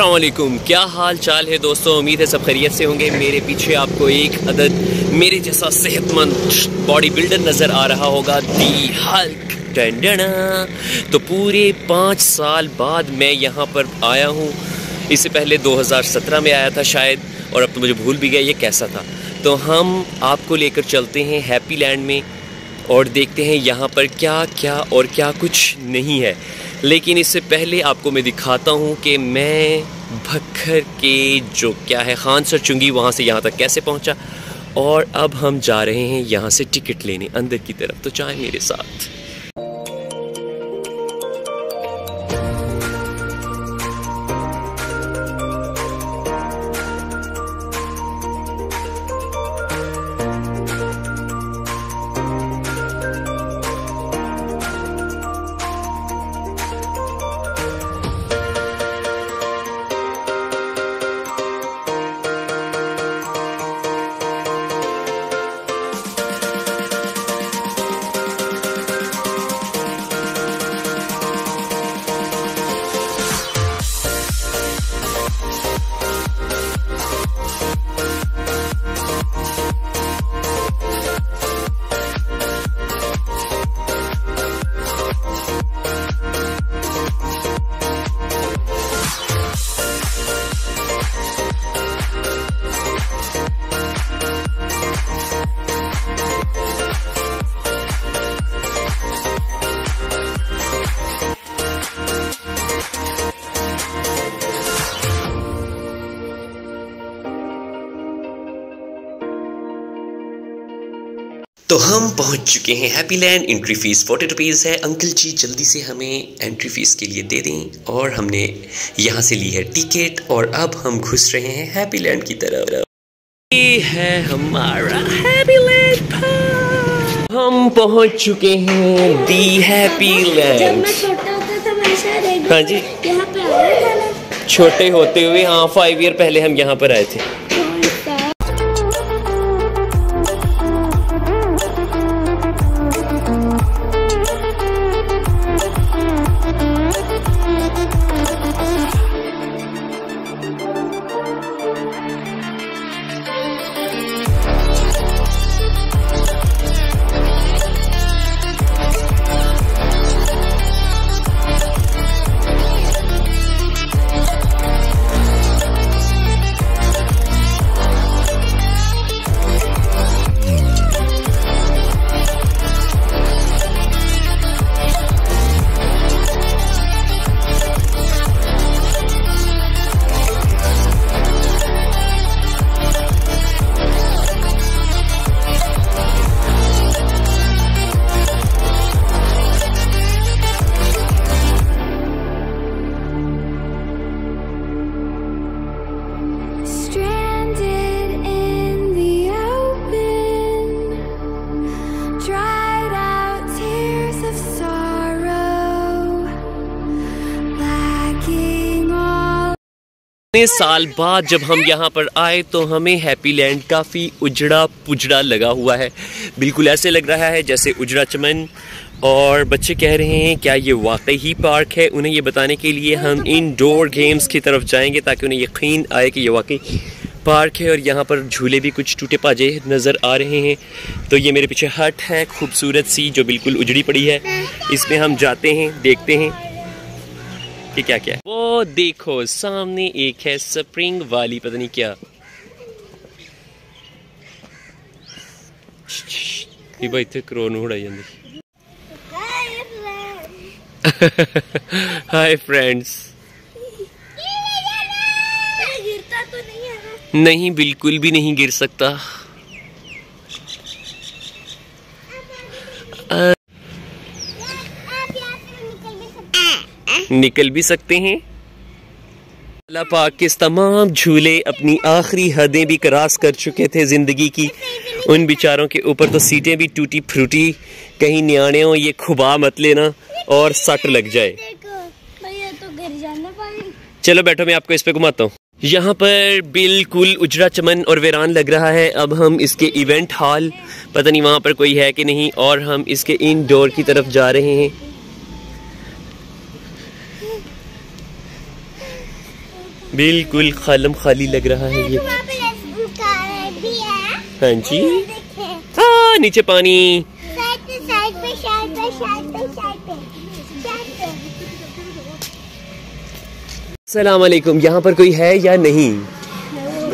असलकुम क्या हाल चाल है दोस्तों? उम्मीद है सब खैरियत से होंगे। मेरे पीछे आपको एक अदद मेरे जैसा सेहतमंद बॉडी बिल्डर नज़र आ रहा होगा दी हल्क तो पूरे पाँच साल बाद मैं यहाँ पर आया हूँ। इससे पहले 2017 में आया था शायद, और अब तो मुझे भूल भी गया ये कैसा था। तो हम आपको लेकर चलते हैं हैप्पी लैंड में। और देखते हैं यहाँ पर क्या क्या और क्या कुछ नहीं है। लेकिन इससे पहले आपको मैं दिखाता हूँ कि मैं भक्खर के जो क्या है, खान सर चुंगी वहाँ से यहाँ तक कैसे पहुँचा। और अब हम जा रहे हैं यहाँ से टिकट लेने, अंदर की तरफ़। तो चाहे मेरे साथ। तो हम पहुँच चुके हैं happy land entry fees forty rupees है। अंकल जी जल्दी से हमें एंट्री फ़ीस के लिए दे दें। और हमने यहाँ से ली है टिकट और अब हम घुस रहे हैं हैप्पी लैंड की तरफ़। ये है हमारा हैप्पी लैंड हम पहुँच चुके हैं दी हैप्पी लैंड हाँ जी। छोटे होते हुए हाँ फाइव ईयर पहले हम यहाँ पर आए थे। इतने साल बाद जब हम यहाँ पर आए तो हमें हैप्पी लैंड काफ़ी उजड़ा पुजड़ा लगा हुआ है। बिल्कुल ऐसे लग रहा है जैसे उजड़ा चमन। और बच्चे कह रहे हैं, क्या ये वाकई ही पार्क है? उन्हें ये बताने के लिए हम इंडोर गेम्स की तरफ़ जाएँगे ताकि उन्हें यकीन आए कि ये वाकई पार्क है। और यहाँ पर झूले भी कुछ टूटे पाजे नज़र आ रहे हैं। तो ये मेरे पीछे हट है, खूबसूरत सी जो बिल्कुल उजड़ी पड़ी है। इसमें हम जाते हैं, देखते हैं। कि क्या क्या? है वो देखो सामने एक है स्प्रिंग वाली पता नहीं क्या। ਜਾਂਦੀ हाय फ्रेंड्स तो नहीं बिल्कुल भी नहीं गिर सकता अ, आप यहाँ से निकल भी सकते निकल भी सकते हैं। अल्लाह पाक के तमाम झूले अपनी आखिरी हदें भी क्रॉस कर चुके थे ज़िंदगी की। उन बेचारों के ऊपर तो सीटें भी टूटी फ्रूटी। कहीं न्याणे हो ये खुबा मत लेना और सट लग जाए। तो चलो बैठो मैं आपको इस पे घुमाता हूँ। यहाँ पर बिल्कुल उजरा चमन और वीरान लग रहा है। अब हम इसके इवेंट हॉल पता नहीं वहाँ पर कोई है कि नहीं और हम इसके इनडोर की तरफ़ जा रहे हैं। बिल्कुल खालम खाली लग रहा है ये। है। जी। हाँ। नीचे पानी। सलाम अलैकुम यहाँ पर कोई है या नहीं?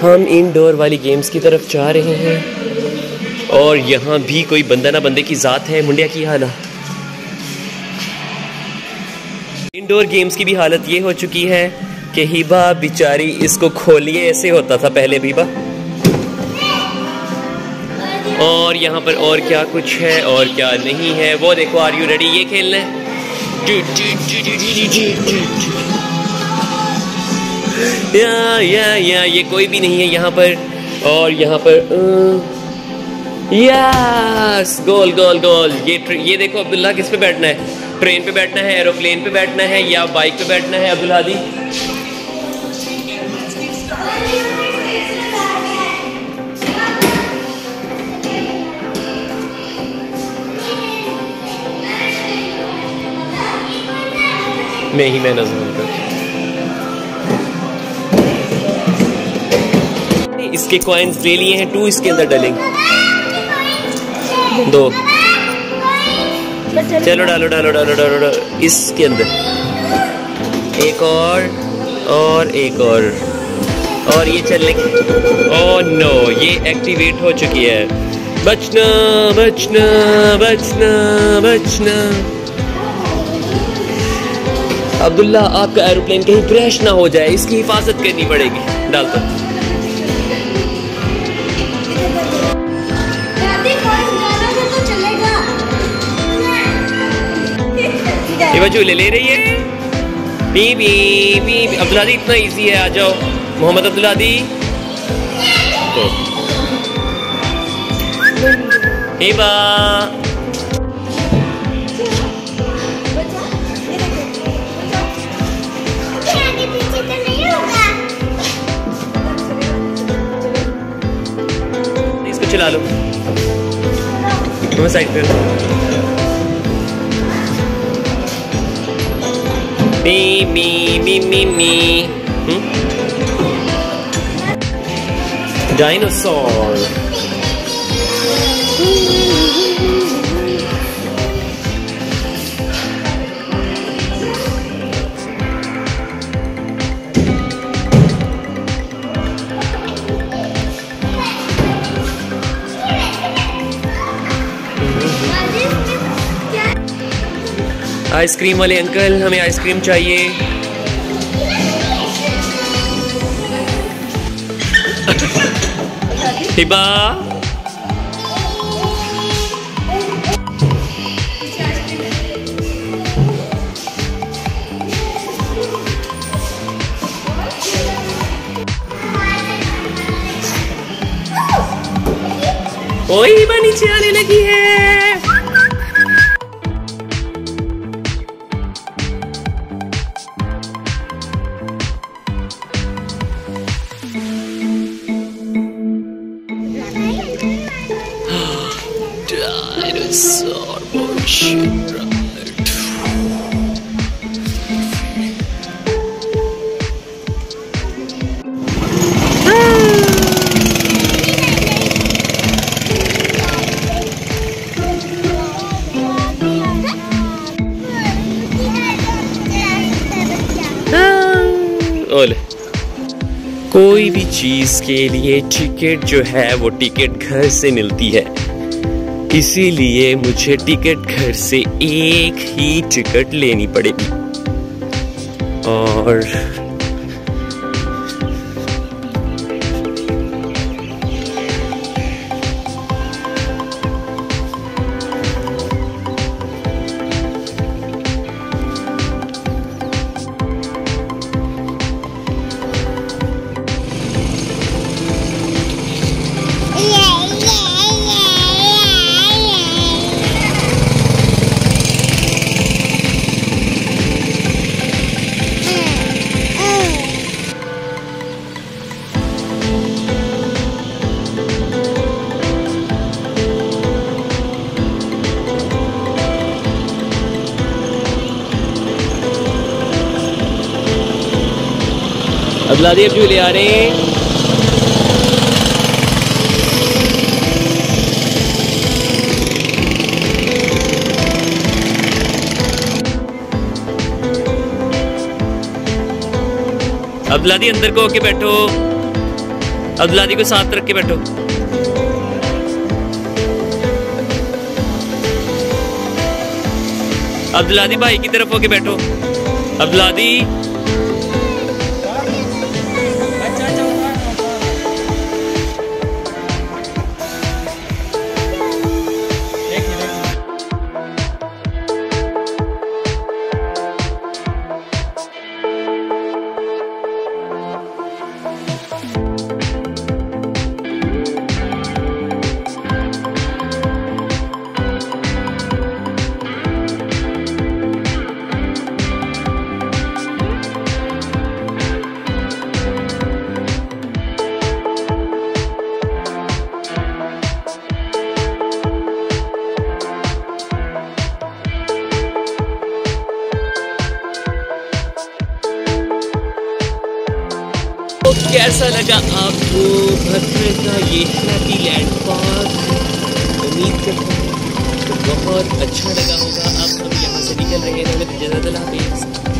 हम इनडोर वाली गेम्स की तरफ़ जा रहे हैं। और यहाँ भी कोई बंदा ना बंदे की ज़ात है मुंडिया की हालत इंडोर गेम्स की भी हालत ये हो चुकी है कि हिबा बिचारी इसको खोलिए, ऐसे होता था पहले भी बा और यहाँ पर और क्या कुछ है और क्या नहीं है? वो देखो आर यू रेडी ये खेलना है। या या या, ये कोई भी नहीं है यहाँ पर। और यहाँ पर यस गोल गोल गोल ये ये देखो, अब्दुल्ला किस पे बैठना है? ट्रेन पे बैठना है एरोप्लेन पे बैठना है, या बाइक पे बैठना है, अब्दुल हादी? मैं ही मैं नज़र इसके कॉइन्स ले लिए हैं टू इसके अंदर डालेंगे। दो। चलो डालो डालो डालो डालो इसके अंदर। एक और और एक और। और ये चलने ओ नो ये एक्टिवेट हो चुकी है। बचना बचना बचना बचना। अब्दुल्ला, आपका एरोप्लेन कहीं क्रैश ना हो जाए, इसकी हिफाजत करनी पड़ेगी। डाल दो। ले ले रही है? B B B B. Abdul Hadi इतना इजी है, आ जाओ। मोहम्मद अब्दुल्ला हादी तो। इसको चला लो मैं साइड पे मी मी मी मी मी डायनासोर आइसक्रीम वाले अंकल हमें आइसक्रीम चाहिए। हिबा। ओए हिबा नीचे आने लगी है। Dinosaur कोई भी चीज़ के लिए टिकट जो है, वो टिकट घर से मिलती है। इसीलिए मुझे टिकट घर से एक ही टिकट लेनी पड़ेगी। और अब्दुल आदि अब झूले आ रहे हैं। अब्दुलादी अंदर को होके बैठो। अब्दुलादी को साथ रख के बैठो। अब्दुलादी भाई की तरफ़ होके बैठो। अब्दुलादी कैसा लगा आपको भद्र का ये हैप्पी लैंड पार्क उम्मीद करता हूँ तो बहुत अच्छा लगा होगा। आप हम यहाँ से निकल रहे हैं ज़्यादा हाफिज़